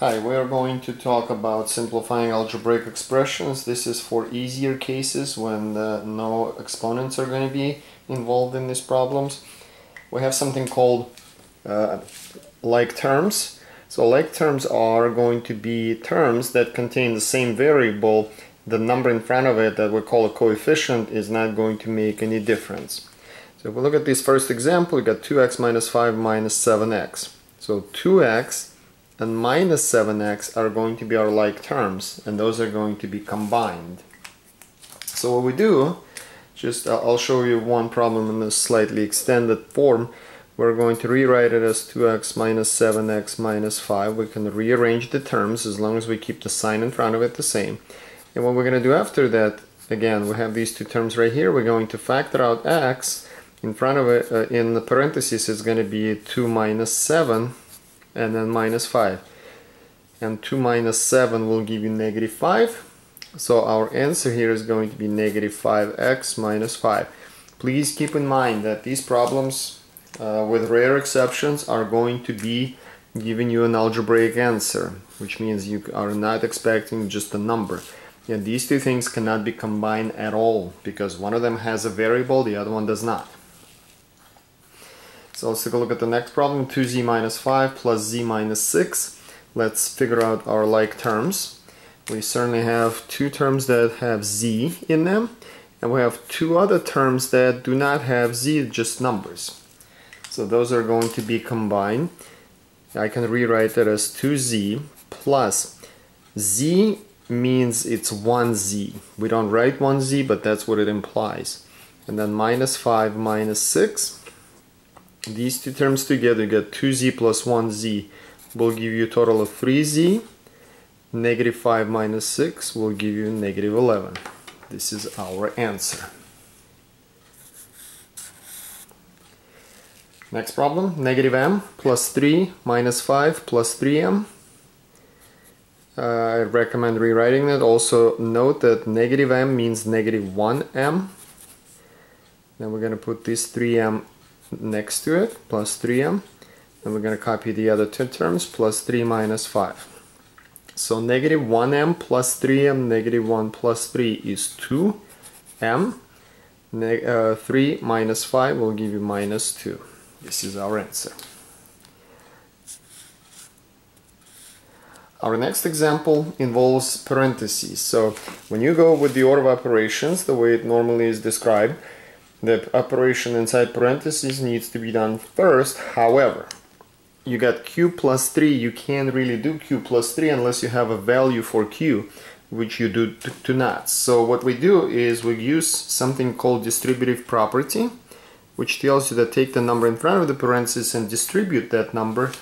Hi, we are going to talk about simplifying algebraic expressions. This is for easier cases when uh, no exponents are going to be involved in these problems. We have something called uh, like terms. So like terms are going to be terms that contain the same variable. The number in front of it that we call a coefficient is not going to make any difference. So if we look at this first example, we got 2x minus 5 minus 7x. So 2x and minus 7x are going to be our like terms and those are going to be combined. So what we do, just I'll show you one problem in a slightly extended form. We're going to rewrite it as 2x minus 7x minus 5. We can rearrange the terms as long as we keep the sign in front of it the same. And what we're going to do after that, again, we have these two terms right here. We're going to factor out x. In front of it, uh, in the parentheses, it's going to be 2 minus 7 and then minus 5 and 2 minus 7 will give you negative 5 so our answer here is going to be negative 5x minus 5 please keep in mind that these problems uh, with rare exceptions are going to be giving you an algebraic answer which means you are not expecting just a number. And these two things cannot be combined at all because one of them has a variable the other one does not so let's take a look at the next problem. 2z minus 5 plus z minus 6. Let's figure out our like terms. We certainly have two terms that have z in them. And we have two other terms that do not have z, just numbers. So those are going to be combined. I can rewrite that as 2z plus z means it's 1z. We don't write 1z, but that's what it implies. And then minus 5 minus 6 these two terms together get 2z plus 1z will give you a total of 3z. Negative 5 minus 6 will give you negative 11. This is our answer. Next problem, negative m plus 3 minus 5 plus 3m. Uh, I recommend rewriting it. Also note that negative m means negative 1m. Then we're going to put this 3m next to it, plus 3m. And we're going to copy the other two terms, plus 3 minus 5. So negative 1m plus 3m, negative 1 plus 3 is 2m. Ne uh, 3 minus 5 will give you minus 2. This is our answer. Our next example involves parentheses. So when you go with the order of operations, the way it normally is described, the operation inside parentheses needs to be done first. However, you got q plus 3, you can't really do q plus 3 unless you have a value for q, which you do to not. So what we do is we use something called distributive property, which tells you that take the number in front of the parentheses and distribute that number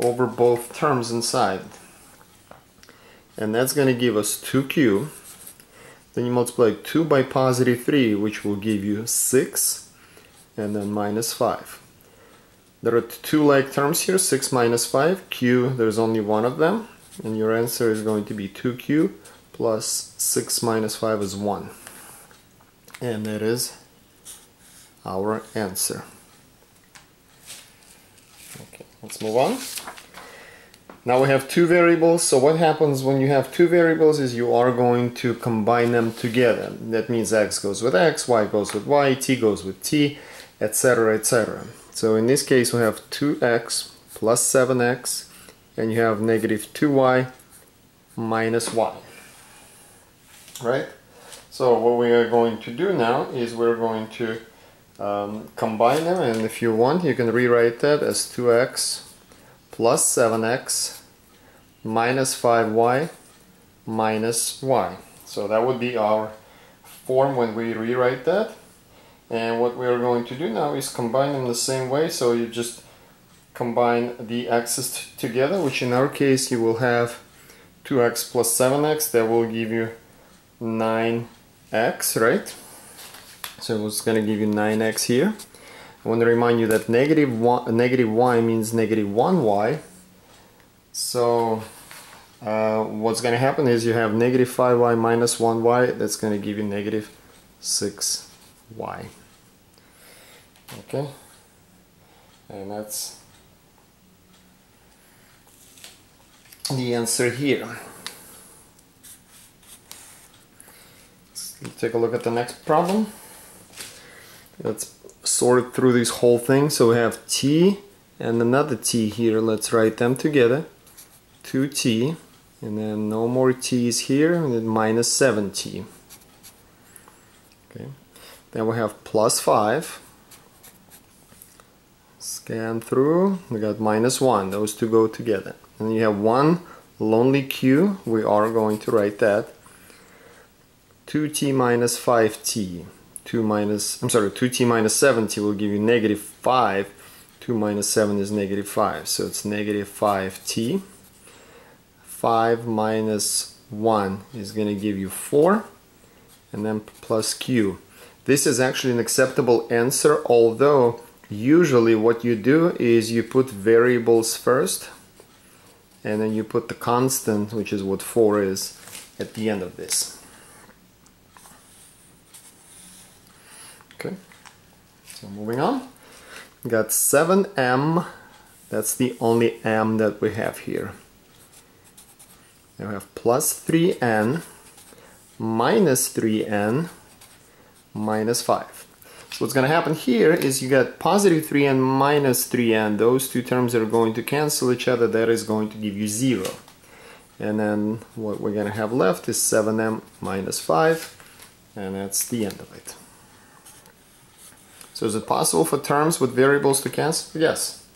over both terms inside. And that's going to give us 2q then you multiply 2 by positive 3, which will give you 6, and then minus 5. There are two like terms here, 6 minus 5. q, there's only one of them. And your answer is going to be 2q plus 6 minus 5 is 1. And that is our answer. Okay, let's move on. Now we have two variables, so what happens when you have two variables is you are going to combine them together. That means x goes with x, y goes with y, t goes with t, etc, etc. So in this case we have 2x plus 7x and you have negative 2y minus y. Right? So what we are going to do now is we're going to um, combine them and if you want you can rewrite that as 2x plus 7x minus 5y minus y. So that would be our form when we rewrite that. And what we are going to do now is combine them the same way. So you just combine the x's together, which in our case you will have 2x plus 7x. That will give you 9x, right? So it's going to give you 9x here. I want to remind you that negative, one, negative y means negative 1y. So uh, what's going to happen is you have negative 5y minus 1y. That's going to give you negative 6y. Okay? And that's the answer here. Let's take a look at the next problem. Let's sort through this whole thing. So we have t and another t here. Let's write them together. 2t and then no more t's here and then minus 7t. Okay. Then we have plus 5. Scan through. We got minus 1. Those two go together. And you have one lonely q. We are going to write that. 2t minus 5t. 2 minus, I'm sorry, 2t minus 7t will give you negative 5. 2 minus 7 is negative 5. So it's negative 5t. 5 minus 1 is going to give you 4. And then plus q. This is actually an acceptable answer, although usually what you do is you put variables first and then you put the constant, which is what 4 is, at the end of this. So moving on. Got 7m, that's the only m that we have here. Now we have plus 3n minus 3n minus 5. So what's going to happen here is you got positive 3n minus 3n. Those two terms are going to cancel each other. That is going to give you 0. And then what we're going to have left is 7m minus 5. And that's the end of it. Is it possible for terms with variables to cancel? Yes.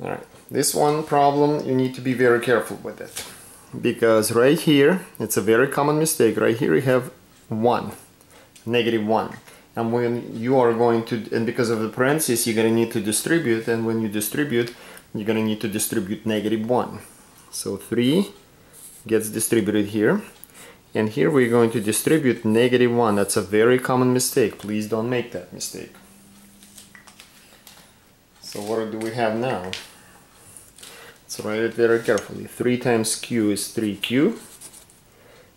Alright, this one problem you need to be very careful with it. Because right here, it's a very common mistake. Right here you have 1 negative 1 and when you are going to and because of the parentheses you're going to need to distribute and when you distribute you're going to need to distribute negative 1 so 3 gets distributed here and here we're going to distribute negative 1 that's a very common mistake. Please don't make that mistake. So what do we have now? Let's write it very carefully. 3 times q is 3q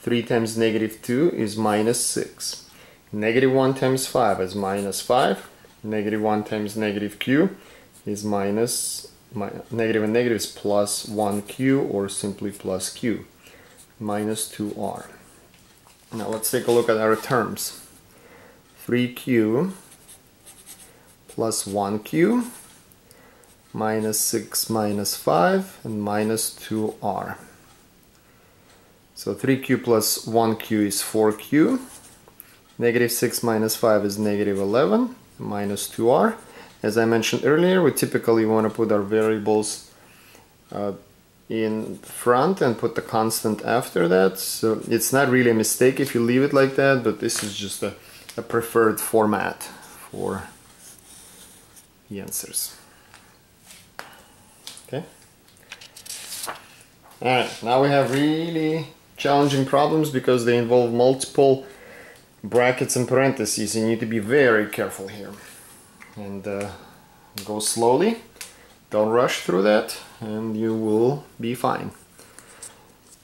3 times negative 2 is minus 6 Negative 1 times 5 is minus 5. Negative 1 times negative q is minus, mi negative and negative is plus 1q or simply plus q. Minus 2r. Now let's take a look at our terms. 3q plus 1q minus 6 minus 5 and minus 2r. So 3q plus 1q is 4q Negative 6 minus 5 is negative 11 minus 2r. As I mentioned earlier, we typically want to put our variables uh, in front and put the constant after that. So it's not really a mistake if you leave it like that, but this is just a, a preferred format for the answers. Okay. Alright, now we have really challenging problems because they involve multiple brackets and parentheses you need to be very careful here and uh, go slowly don't rush through that and you will be fine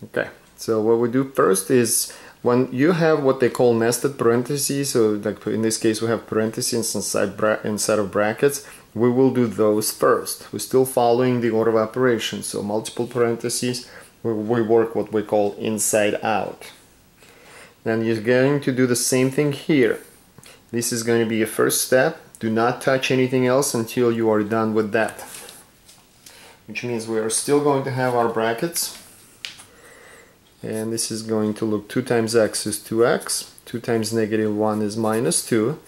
okay so what we do first is when you have what they call nested parentheses so like in this case we have parentheses inside inside of brackets we will do those first we're still following the order of operations so multiple parentheses we, we work what we call inside out then you're going to do the same thing here. This is going to be your first step. Do not touch anything else until you are done with that. Which means we are still going to have our brackets. And this is going to look 2 times x is 2x. 2 times negative 1 is minus 2.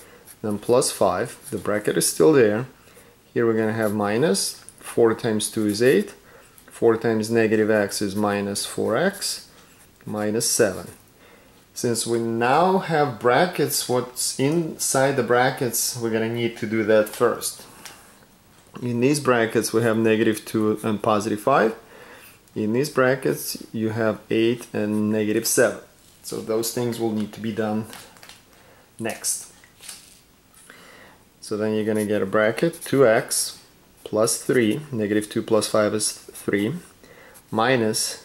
Then plus 5. The bracket is still there. Here we're going to have 4 times 2 is 8. 4 times negative x is minus 4x. Minus 7 since we now have brackets, what's inside the brackets, we're gonna need to do that first. In these brackets, we have negative 2 and positive 5. In these brackets, you have 8 and negative 7. So those things will need to be done next. So then you're gonna get a bracket 2x plus 3, negative 2 plus 5 is 3, minus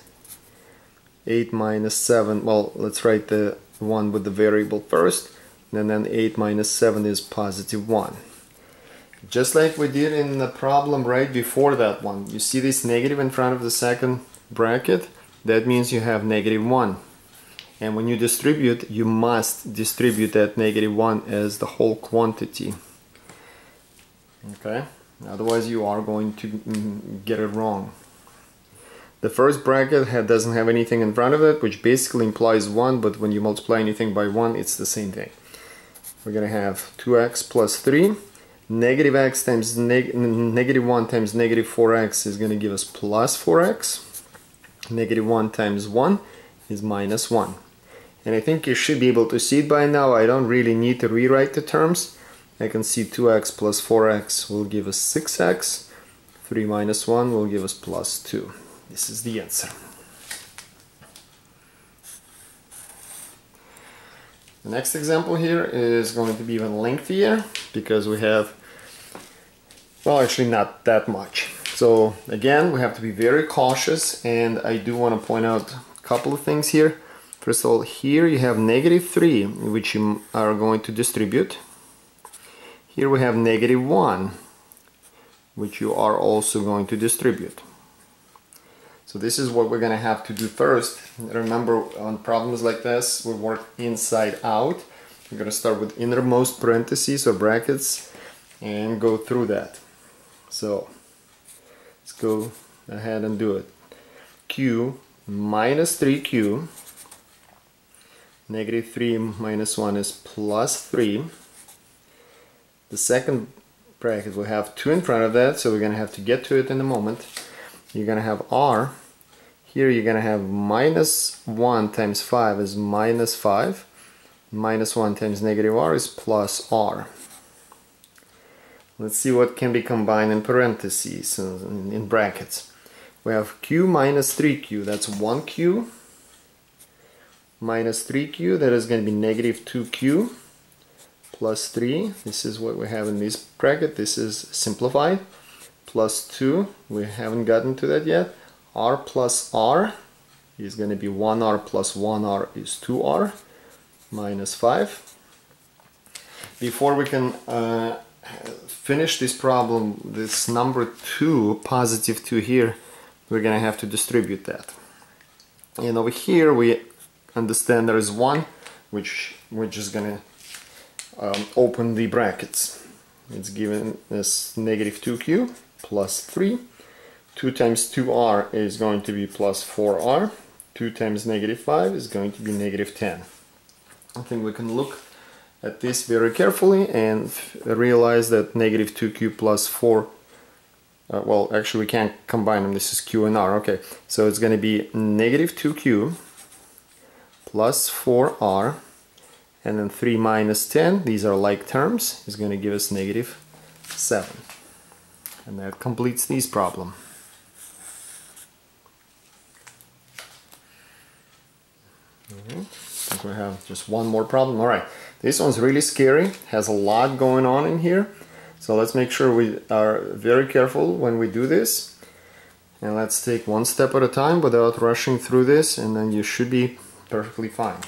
8 minus 7, well, let's write the one with the variable first, and then 8 minus 7 is positive 1. Just like we did in the problem right before that one. You see this negative in front of the second bracket? That means you have negative 1. And when you distribute, you must distribute that negative 1 as the whole quantity. Okay? Otherwise you are going to mm, get it wrong. The first bracket doesn't have anything in front of it, which basically implies 1, but when you multiply anything by 1, it's the same thing. We're going to have 2x plus 3. Negative x times neg negative 1 times negative 4x is going to give us plus 4x. Negative 1 times 1 is minus 1. And I think you should be able to see it by now. I don't really need to rewrite the terms. I can see 2x plus 4x will give us 6x. 3 minus 1 will give us plus 2. This is the answer. The next example here is going to be even lengthier because we have, well actually not that much. So again, we have to be very cautious and I do want to point out a couple of things here. First of all, here you have negative 3, which you are going to distribute. Here we have negative 1, which you are also going to distribute. So this is what we're going to have to do first. Remember, on problems like this, we work inside out. We're going to start with innermost parentheses or brackets and go through that. So let's go ahead and do it. q minus 3q negative 3 minus 1 is plus 3 the second bracket will have 2 in front of that so we're going to have to get to it in a moment you're going to have r here you're going to have minus 1 times 5 is minus 5 minus 1 times negative r is plus r let's see what can be combined in parentheses in, in brackets we have q minus 3q that's 1q minus 3q, that is going to be negative 2q plus 3. This is what we have in this bracket. This is simplified. Plus 2, we haven't gotten to that yet. r plus r is going to be 1r plus 1r is 2r minus 5. Before we can uh, finish this problem, this number 2, positive 2 here, we're going to have to distribute that. And over here we understand there is one which which is gonna um, open the brackets it's given as negative 2q plus 3 2 times 2r is going to be plus 4r 2 times negative 5 is going to be negative 10 I think we can look at this very carefully and realize that negative 2q plus 4 uh, well actually we can't combine them. This is q and r. Okay. So it's going to be negative 2q plus 4r and then 3 minus 10 these are like terms. Is going to give us negative 7 and that completes this problem. Mm-hmm. I think we have just one more problem. Alright. This one's really scary. Has a lot going on in here. So let's make sure we are very careful when we do this. And let's take one step at a time without rushing through this and then you should be perfectly fine.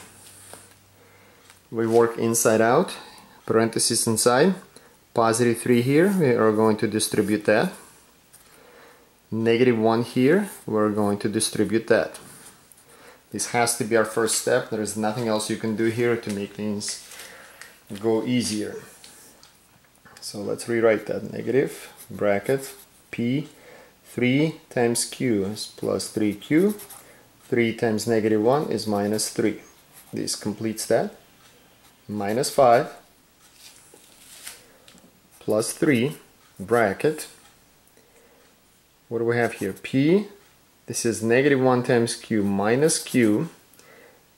We work inside out, parentheses inside, positive 3 here, we are going to distribute that. Negative 1 here, we're going to distribute that. This has to be our first step, there is nothing else you can do here to make things go easier. So let's rewrite that negative bracket p 3 times q is plus 3q 3 times negative 1 is minus 3. This completes that. Minus 5 plus 3 bracket. What do we have here? P, this is negative 1 times q minus q.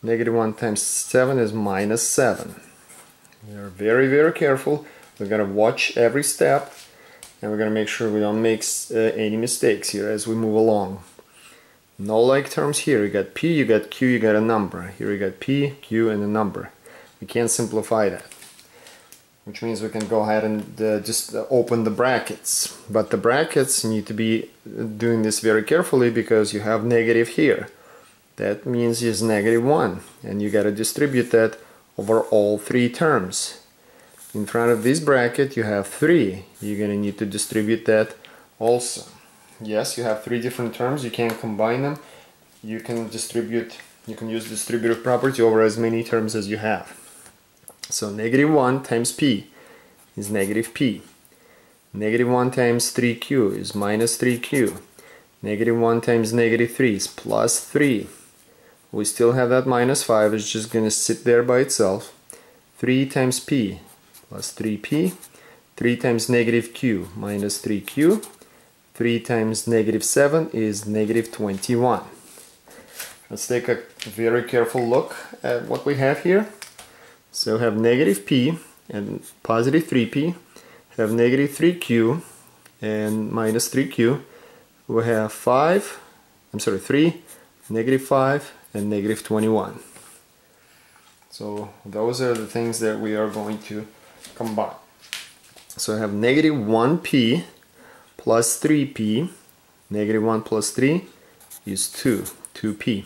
Negative 1 times 7 is minus 7. We are very, very careful. We're going to watch every step and we're going to make sure we don't make uh, any mistakes here as we move along. No like terms here. You got P, you got Q, you got a number. Here you got P, Q, and a number. We can't simplify that. Which means we can go ahead and uh, just uh, open the brackets. But the brackets need to be doing this very carefully because you have negative here. That means it's negative 1. And you got to distribute that over all three terms. in front of this bracket you have 3. You're to need to distribute that also. Yes, you have three different terms. You can combine them. You can distribute, you can use distributive property over as many terms as you have. So negative 1 times p is negative p. Negative 1 times 3q is minus 3q. Negative 1 times negative 3 is plus 3. We still have that minus 5. It's just going to sit there by itself. 3 times p plus 3p. 3 times negative q minus 3q. 3 times negative 7 is negative 21. Let's take a very careful look at what we have here. So have negative p and positive 3p, have negative 3q and minus 3q. We have 5, I'm sorry, 3, negative 5 and negative 21. So those are the things that we are going to combine. So I have negative 1p plus 3p, negative 1 plus 3 is 2, 2p.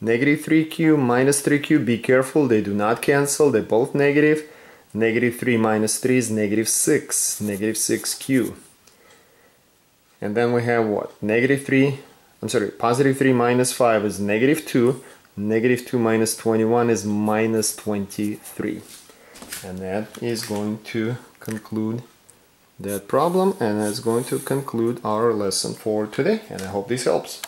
Negative 3q minus 3q, be careful, they do not cancel, they're both negative. Negative 3 minus 3 is negative 6, negative 6q. And then we have what? Negative 3, I'm sorry, positive 3 minus 5 is negative 2, negative 2 minus 21 is minus 23. And that is going to conclude that problem and that's going to conclude our lesson for today and I hope this helps.